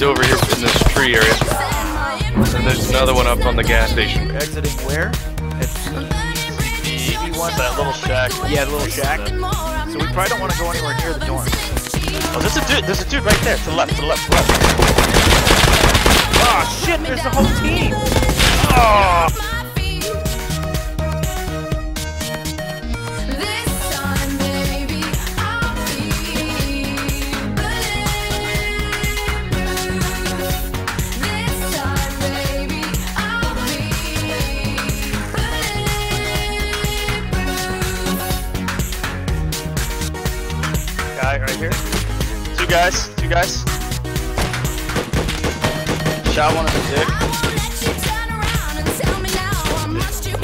He's over here in this tree area. And there's another one up on the gas station. Exiting where? It's uh, What's that little shack? yeah, the little shack. So we probably don't want to go anywhere near the dorm. Oh, there's a dude. There's a dude right there. To the left. To the left. To the left. Oh shit! There's a whole team. Guy right here. Two guys. Two guys. Shot one in the dick.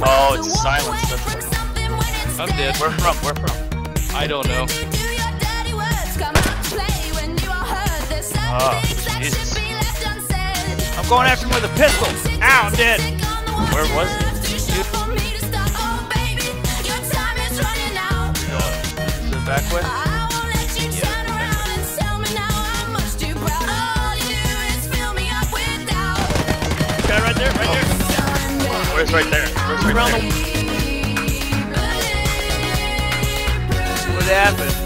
Oh, it's silence. That's I'm dead. Where from? Where from? I don't know. Oh, Jesus. I'm going after him with a pistol. Ow, ah, I'm dead. Where was he? The back way? Right there. Right there. Where's right there? Where's right there? What happened?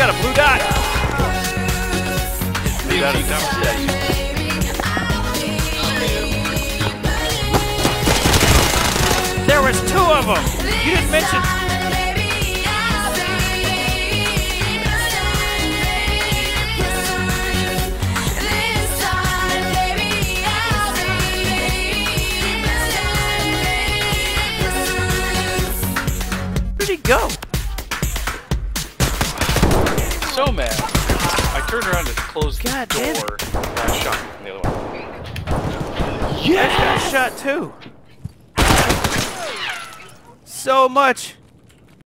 Got a blue dot. DMT conversation. There was two of them. You didn't mention. Where'd he go? So mad. I turned around to close the God damn it. door. And I shot from the other one. I got shot too. So much